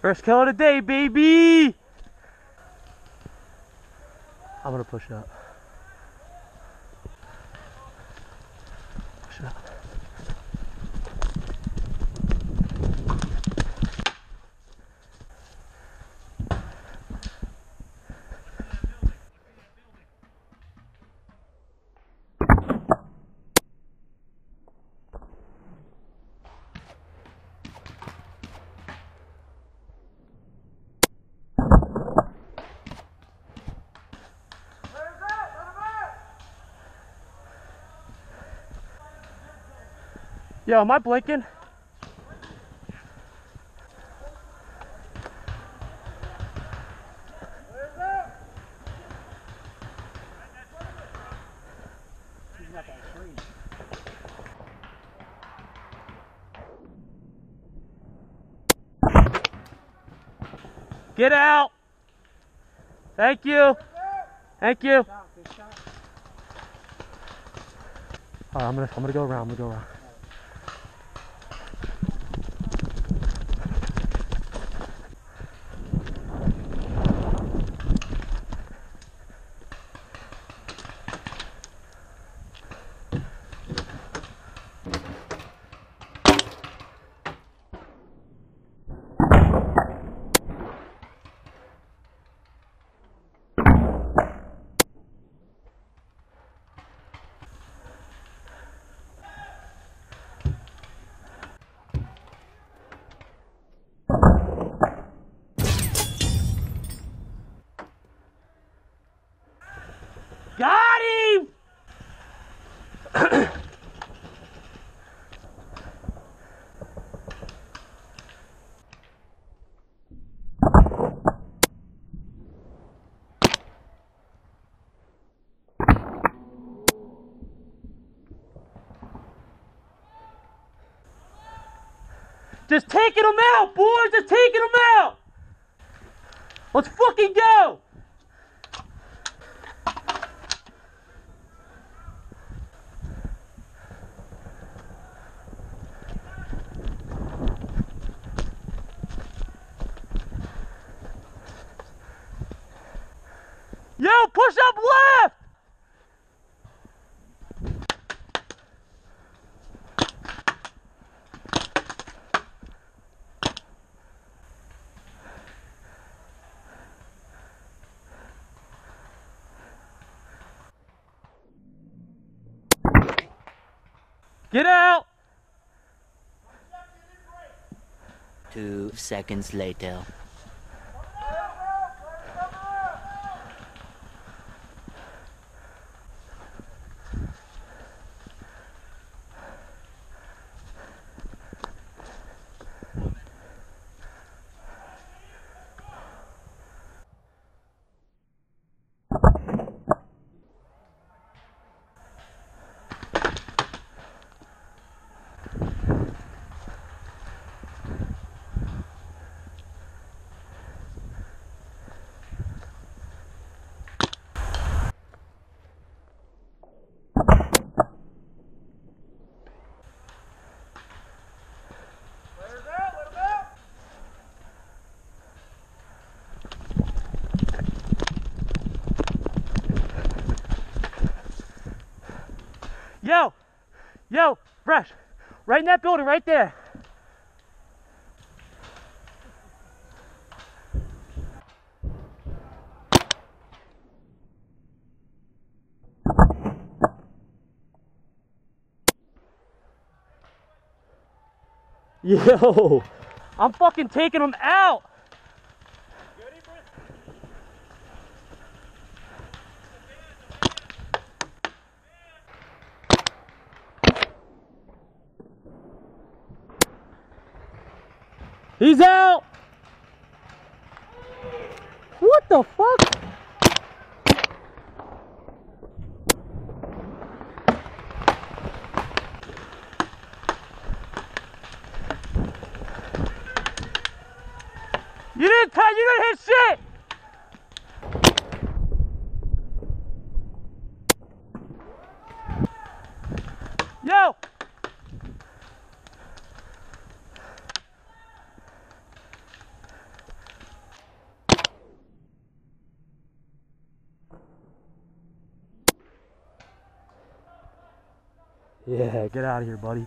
First kill of the day, baby! I'm gonna push up. Push up. Yo, am I blinking? Get out! Thank you. Thank you. All right, I'm gonna I'm gonna go around. I'm gonna go around. Got him! Just taking them out, boys! Just taking them out! Let's fucking go! Yo, push up left! Get out! Two seconds later. Yo! Yo! Fresh! Right in that building, right there. Yo! I'm fucking taking them out! He's out! What the fuck? You didn't touch, you didn't hit shit! Yo! Yeah, get out of here, buddy.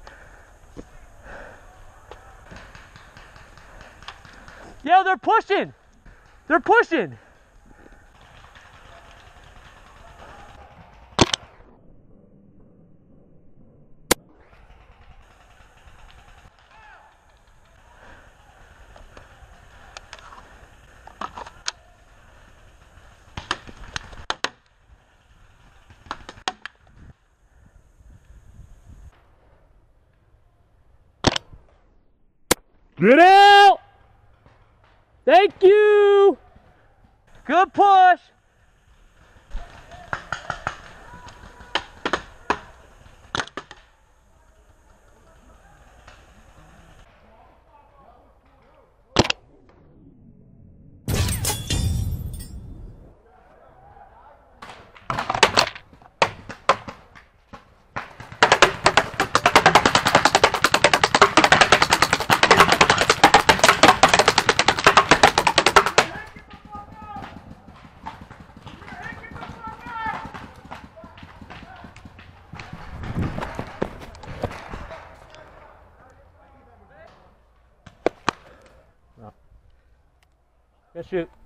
Yo, they're pushing. They're pushing. Get out! Thank you! Good push! Good shoot.